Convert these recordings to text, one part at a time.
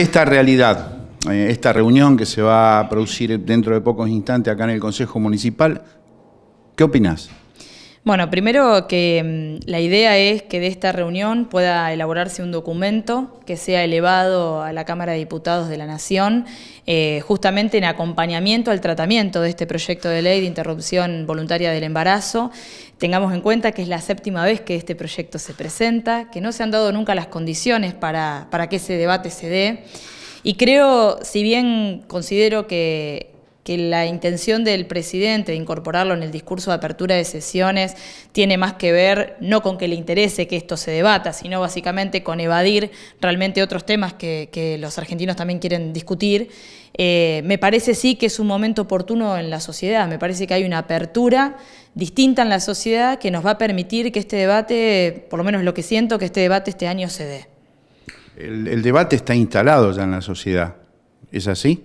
esta realidad, eh, esta reunión que se va a producir dentro de pocos instantes acá en el Consejo Municipal, ¿qué opinas? Bueno, primero que mm, la idea es que de esta reunión pueda elaborarse un documento que sea elevado a la Cámara de Diputados de la Nación, eh, justamente en acompañamiento al tratamiento de este proyecto de ley de interrupción voluntaria del embarazo. Tengamos en cuenta que es la séptima vez que este proyecto se presenta, que no se han dado nunca las condiciones para, para que ese debate se dé. Y creo, si bien considero que que la intención del presidente de incorporarlo en el discurso de apertura de sesiones tiene más que ver no con que le interese que esto se debata, sino básicamente con evadir realmente otros temas que, los argentinos también quieren discutir. Eh, me parece sí que es un momento oportuno en la sociedad, me parece que hay una apertura distinta en la sociedad que nos va a permitir que este debate, por lo menos lo que siento, que este debate este año se dé. el debate está instalado ya en la sociedad, ¿es así?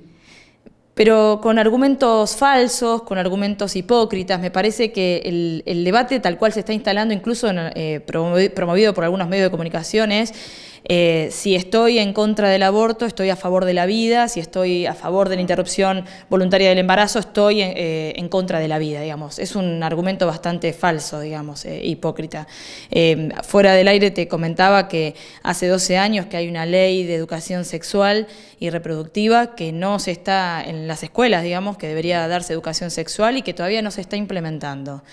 Pero con argumentos falsos, con argumentos hipócritas. Me parece que el, debate tal cual se está instalando, incluso eh, promovido por algunos medios de comunicación, es eh, si estoy en contra del aborto, estoy a favor de la vida, si estoy a favor de la interrupción voluntaria del embarazo, estoy eh, en, contra de la vida, digamos. Es un argumento bastante falso, digamos, eh, hipócrita. fuera del aire te comentaba que hace 12 años que hay una ley de educación sexual y reproductiva que no se está en las escuelas, digamos, que debería darse educación sexual y que todavía no se está implementando.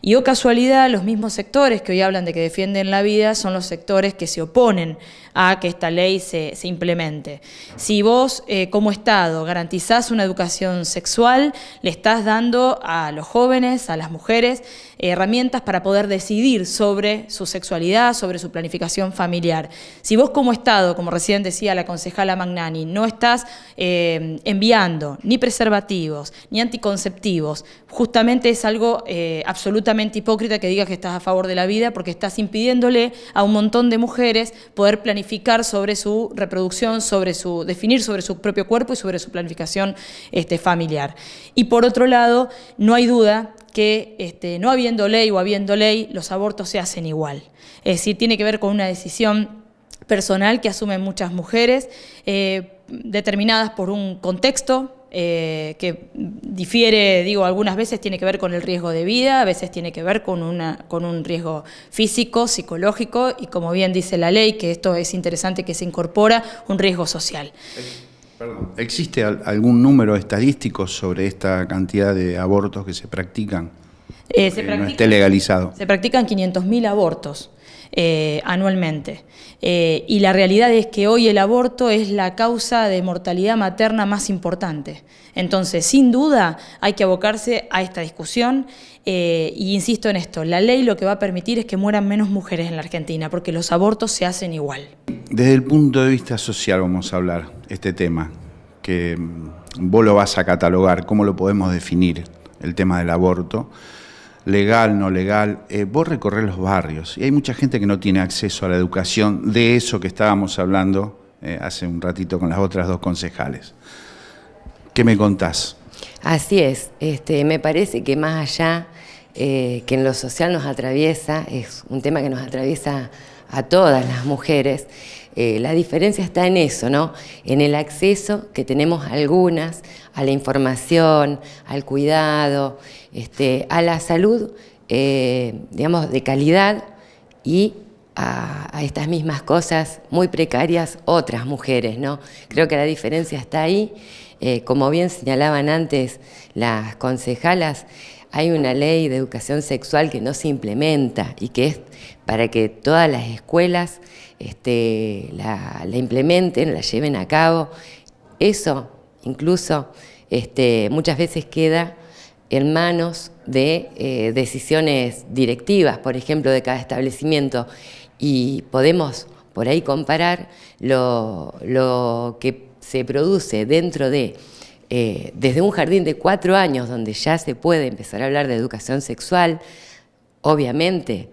Y o oh casualidad, los mismos sectores que hoy hablan de que defienden la vida son los sectores que se oponen a que esta ley se, implemente. Si vos eh, como Estado garantizás una educación sexual, le estás dando a los jóvenes, a las mujeres, herramientas para poder decidir sobre su sexualidad, sobre su planificación familiar. Si vos como Estado, como recién decía la concejala Magnani, no estás eh, enviando ni preservativos ni anticonceptivos, justamente es algo eh, absolutamente hipócrita que digas que estás a favor de la vida porque estás impidiéndole a un montón de mujeres poder planificar sobre su reproducción, sobre su, definir sobre su propio cuerpo y sobre su planificación este, familiar. Y por otro lado, no hay duda que este, no habiendo ley o habiendo ley, los abortos se hacen igual. Es decir, tiene que ver con una decisión personal que asumen muchas mujeres, eh, determinadas por un contexto eh, que difiere, digo, algunas veces tiene que ver con el riesgo de vida, a veces tiene que ver con, una, con un riesgo físico, psicológico y como bien dice la ley, que esto es interesante que se incorpora, un riesgo social. ¿Existe algún número estadístico sobre esta cantidad de abortos que se practican? Eh, se no esté legalizado. Se practican 500.000 abortos eh, anualmente. Eh, y la realidad es que hoy el aborto es la causa de mortalidad materna más importante. Entonces, sin duda, hay que abocarse a esta discusión. y insisto en esto, la ley lo que va a permitir es que mueran menos mujeres en la Argentina, porque los abortos se hacen igual. Desde el punto de vista social vamos a hablar este tema, que mm, vos lo vas a catalogar, cómo lo podemos definir, el tema del aborto, legal, no legal. Eh, vos recorres los barrios y hay mucha gente que no tiene acceso a la educación de eso que estábamos hablando eh, hace un ratito con las otras dos concejales. ¿Qué me contás? Así es, este, me parece que más allá eh, que en lo social nos atraviesa, es un tema que nos atraviesa a todas las mujeres, eh, la diferencia está en eso, ¿no? En el acceso que tenemos algunas a la información, al cuidado, este, a la salud, eh, digamos, de calidad y a, estas mismas cosas muy precarias otras mujeres, ¿no? Creo que la diferencia está ahí. Como bien señalaban antes las concejalas, hay una ley de educación sexual que no se implementa y que es para que todas las escuelas este, la, implementen, la lleven a cabo. Eso incluso este, muchas veces queda en manos de eh, decisiones directivas, por ejemplo, de cada establecimiento, y podemos por ahí comparar lo, que se produce dentro de, eh, desde un jardín de cuatro años, donde ya se puede empezar a hablar de educación sexual, obviamente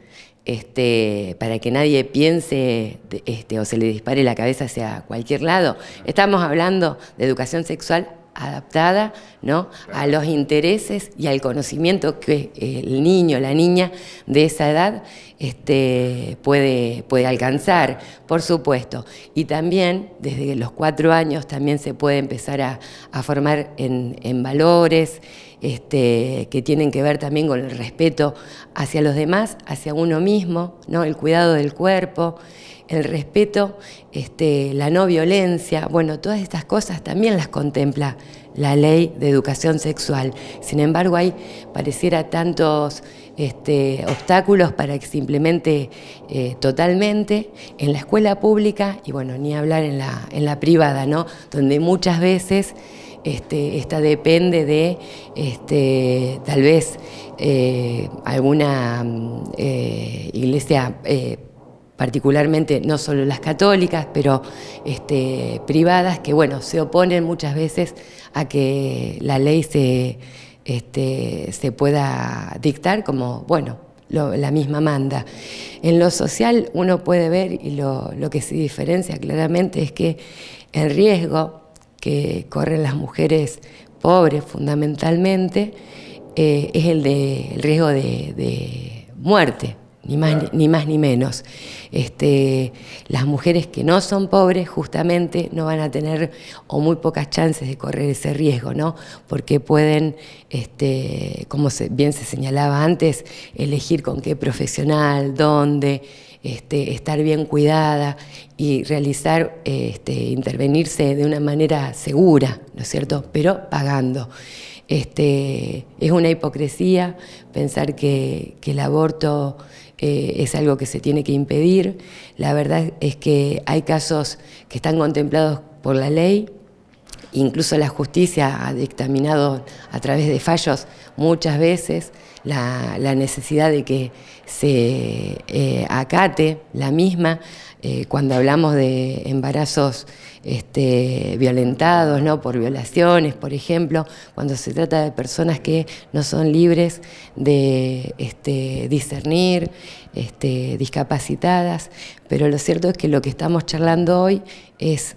este, para que nadie piense este, o se le dispare la cabeza hacia cualquier lado. Estamos hablando de educación sexual adaptada ¿no? a los intereses y al conocimiento que el niño, la niña de esa edad este, puede, puede alcanzar, por supuesto. Y también desde los cuatro años también se puede empezar a, formar en, en valores, este, que tienen que ver también con el respeto hacia los demás, hacia uno mismo, ¿no? el cuidado del cuerpo, el respeto, este, la no violencia, bueno, todas estas cosas también las contempla la ley de educación sexual. Sin embargo, hay pareciera tantos este, obstáculos para que se implemente eh, totalmente en la escuela pública y bueno, ni hablar en la, en la privada, ¿no? Donde muchas veces este, esta depende de este, tal vez eh, alguna mm, eh, iglesia particularmente no solo las católicas, pero privadas, que bueno, se oponen muchas veces a que la ley se, este, se pueda dictar como, bueno, la misma manda. En lo social uno puede ver, y lo, que se diferencia claramente es que el riesgo que corren las mujeres pobres fundamentalmente eh, es el, de, riesgo de muerte ni más, ni, más ni menos. Este, las mujeres que no son pobres justamente no van a tener o muy pocas chances de correr ese riesgo, ¿no? Porque pueden, este, como bien se señalaba antes, elegir con qué profesional, dónde, este, estar bien cuidada y realizar, este, intervenirse de una manera segura, ¿no es cierto? Pero pagando. Este, es una hipocresía pensar que, el aborto eh, es algo que se tiene que impedir. La verdad es que hay casos que están contemplados por la ley, incluso la justicia ha dictaminado a través de fallos muchas veces la, necesidad de que se eh, acate la misma eh, cuando hablamos de embarazos este, violentados, ¿no? por violaciones, por ejemplo, cuando se trata de personas que no son libres de este, discernir, este, discapacitadas, pero lo cierto es que lo que estamos charlando hoy es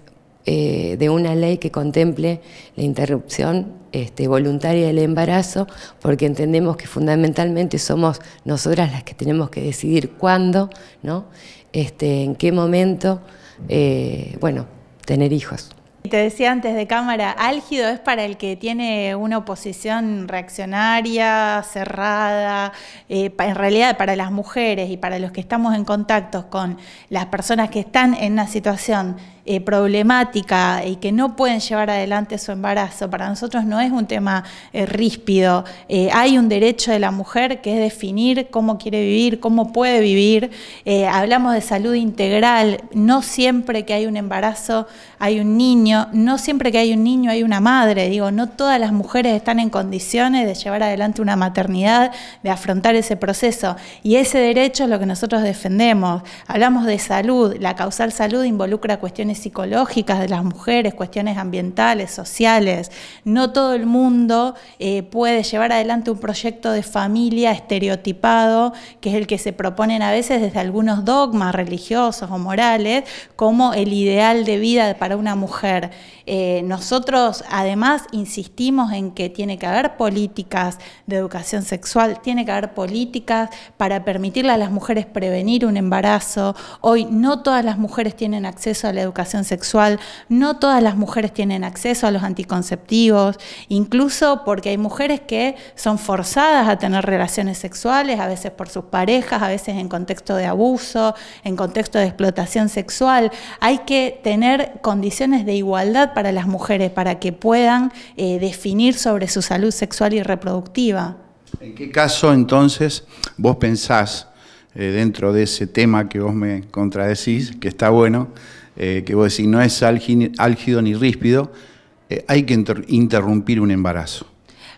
eh, de una ley que contemple la interrupción este, voluntaria del embarazo, porque entendemos que fundamentalmente somos nosotras las que tenemos que decidir cuándo, ¿no? este, en qué momento, eh, bueno, tener hijos. Te decía antes de cámara, álgido es para el que tiene una oposición reaccionaria, cerrada, eh, en realidad para las mujeres y para los que estamos en contacto con las personas que están en una situación eh, problemática y que no pueden llevar adelante su embarazo, para nosotros no es un tema eh, ríspido. Hay un derecho de la mujer que es definir cómo quiere vivir, cómo puede vivir. hablamos de salud integral. No siempre que hay un embarazo hay un niño, no siempre que hay un niño hay una madre. Digo, no todas las mujeres están en condiciones de llevar adelante una maternidad, de afrontar ese proceso. Y ese derecho es lo que nosotros defendemos. Hablamos de salud. La causal salud involucra cuestiones psicológicas de las mujeres, cuestiones ambientales, sociales. No todo el mundo eh, puede llevar adelante un proyecto de familia estereotipado, que es el que se proponen a veces desde algunos dogmas religiosos o morales, como el ideal de vida para una mujer. Eh, nosotros además insistimos en que tiene que haber políticas de educación sexual, tiene que haber políticas para permitirle a las mujeres prevenir un embarazo. Hoy no todas las mujeres tienen acceso a la educación sexual, no todas las mujeres tienen acceso a los anticonceptivos, incluso porque hay mujeres que son forzadas a tener relaciones sexuales, a veces por sus parejas, a veces en contexto de abuso, en contexto de explotación sexual. Hay que tener condiciones de igualdad para las mujeres, para que puedan eh, definir sobre su salud sexual y reproductiva. ¿En qué caso entonces vos pensás, eh, dentro de ese tema que vos me contradecís, que está bueno, eh, que vos decís no es álgido ni ríspido, hay que interrumpir un embarazo?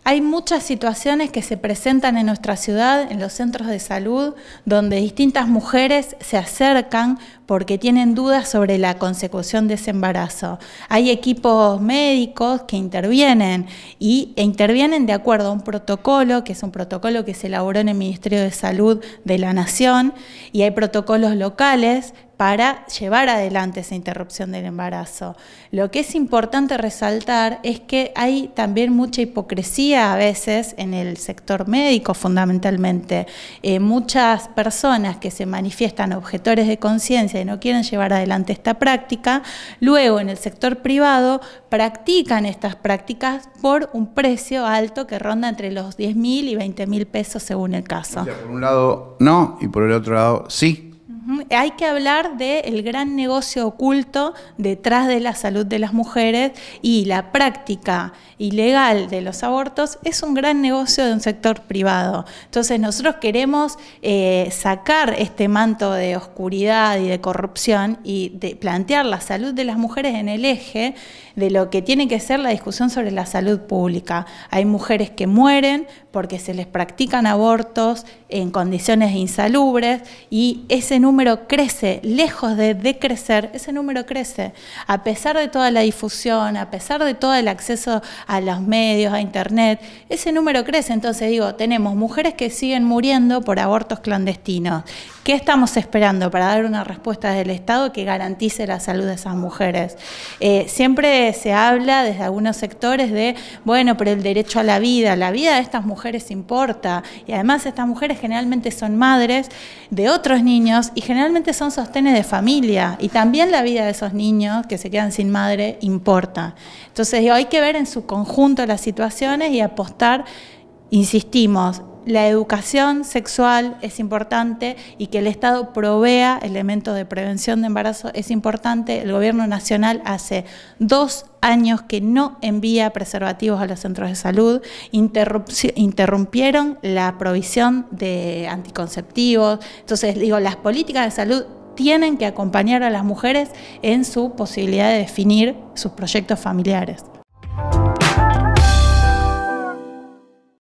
Hay muchas situaciones que se presentan en nuestra ciudad, en los centros de salud, donde distintas mujeres se acercan porque tienen dudas sobre la consecución de ese embarazo. Hay equipos médicos que intervienen y, e intervienen de acuerdo a un protocolo, que es un protocolo que se elaboró en el Ministerio de Salud de la Nación, y hay protocolos locales para llevar adelante esa interrupción del embarazo. Lo que es importante resaltar es que hay también mucha hipocresía a veces en el sector médico fundamentalmente. Eh, muchas personas que se manifiestan objetores de conciencia y no quieren llevar adelante esta práctica, luego en el sector privado practican estas prácticas por un precio alto que ronda entre los 10 mil y 20 mil pesos según el caso. por un lado no y por el otro lado sí. Hay que hablar del gran negocio oculto detrás de la salud de las mujeres y la práctica ilegal de los abortos es un gran negocio de un sector privado. Entonces nosotros queremos eh, sacar este manto de oscuridad y de corrupción y de plantear la salud de las mujeres en el eje de lo que tiene que ser la discusión sobre la salud pública. Hay mujeres que mueren porque se les practican abortos en condiciones insalubres y ese número crece, lejos de decrecer, ese número crece. A pesar de toda la difusión, a pesar de todo el acceso a los medios, a Internet, ese número crece. Entonces digo, tenemos mujeres que siguen muriendo por abortos clandestinos. ¿Qué estamos esperando para dar una respuesta del Estado que garantice la salud de esas mujeres? Eh, siempre se habla desde algunos sectores de, bueno, pero el derecho a la vida, la vida de estas mujeres importa. Y además estas mujeres generalmente son madres de otros niños y generalmente son sostenes de familia. Y también la vida de esos niños que se quedan sin madre importa. Entonces hay que ver en su conjunto las situaciones y apostar, insistimos, la educación sexual es importante y que el Estado provea elementos de prevención de embarazo es importante. El Gobierno Nacional hace dos años que no envía preservativos a los centros de salud, interrumpieron la provisión de anticonceptivos. Entonces, digo, las políticas de salud tienen que acompañar a las mujeres en su posibilidad de definir sus proyectos familiares.